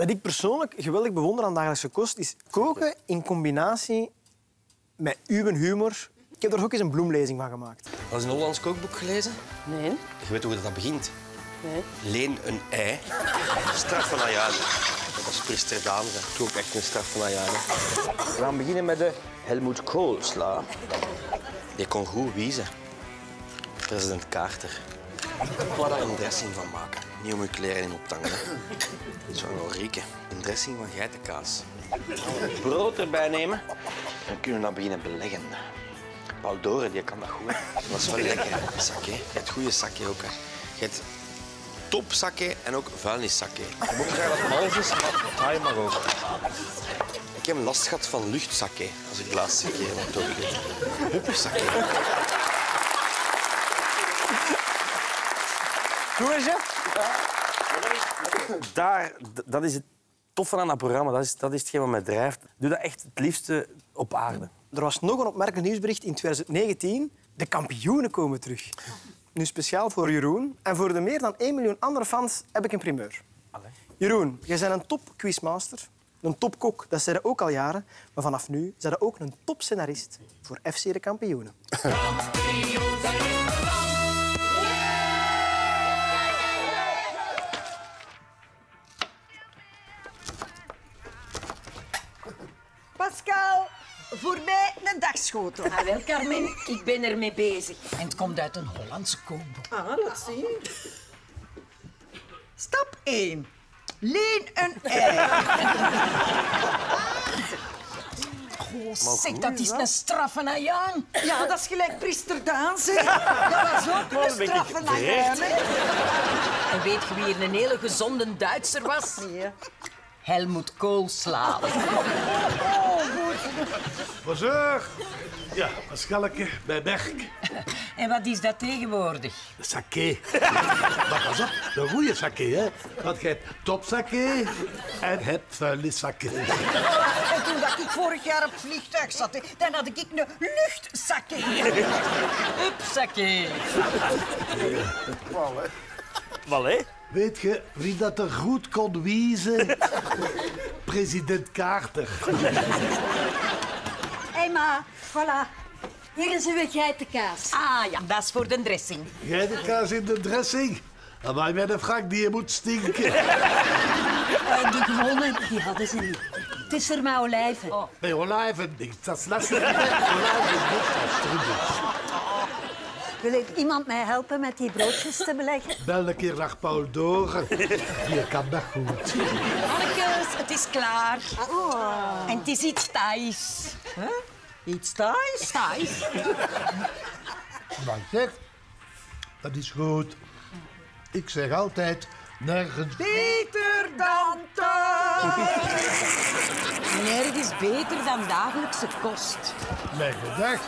dat ik persoonlijk geweldig bewonder aan dagelijkse kost is koken in combinatie met uw humor. Ik heb er ook eens een bloemlezing van gemaakt. Al eens een Hollands kookboek gelezen? Nee, Je weet hoe dat begint. nee. Leen een ei. Straf van Ayane. Dat was priester Daan. Dat doe ook echt een straf van Ayane. We gaan beginnen met de Helmoet Koolsla. Die kon goed wiezen. President Carter. Ik wou daar een dressing van maken. Niet om je kleren in op te hangen. Dat zou wel rieken. Een dressing van geitenkaas. Brood erbij nemen. Dan kunnen we dan beginnen beleggen. Paul Doren, die kan dat goed. Dat is wel lekker, hè, sake. Je hebt goede sake ook. Hè. Je hebt topsake en ook vuilniszakke. Je moet graag dat mals is, maar taai mag ook. Ik heb last gehad van luchtzakke als ik de laatste keer doorgegeven. Hupzakke. Goed, hè, chef? Daar, dat is het toffe aan dat programma. Dat is, dat is hetgeen wat mij drijft. Doe dat echt het liefste op aarde. Er was nog een opmerkelijk nieuwsbericht in 2019. De kampioenen komen terug. Nu speciaal voor Jeroen. En voor de meer dan 1 miljoen andere fans heb ik een primeur. Jeroen, jij bent een top quizmaster. Een topkok, dat zei je ook al jaren. Maar vanaf nu zijn je ook een topscenarist voor FC de Kampioenen. Pascal, voor mij een dagschotel. Ah, wel, Carmen, ik ben ermee bezig. En het komt uit een Hollandse kookboek. Ah, laat zien. Stap 1. Leen een ei. Zeg, dat is een straffe Ayaan. Ja, dat is gelijk priester Daan, zeg. Dat was ook een straffe. En weet je wie er een hele gezonde Duitser was? Ja. Helmoet Koolsla. Bonjour. Ja, Pascalke bij Berk. En wat is dat tegenwoordig? Sake. Maar pas op, de goede sake, hè. Want je hebt topsake en hebt vuilnissake. En toen dat ik vorig jaar op het vliegtuig zat, hè, dan had ik een luchtzakje. Hupsakee. Wel, hè? Weet je wie dat er goed kon wiezen? President Carter. Hé, ma, voilà. Hier is uw geitenkaas. Ah ja, dat is voor de dressing. Jij de kaas in de dressing? Dan maak met een frak die je moet stinken. Eh, die gewone, die hadden ze niet. Het is er maar olijven. Nee, olijven niet. Dat is lastig. Olijven niet, dat is troebels. Wil ik iemand mij helpen met die broodjes te beleggen? Bel een keer naar Paul Doren. Die kan dat goed. Mannekes, het is klaar. En het is iets Thais. Iets thuis? Thais? Maar zeg, dat is goed. Ik zeg altijd, nergens... Beter dan thuis. Nergens beter dan dagelijkse kost. Mijn gedacht.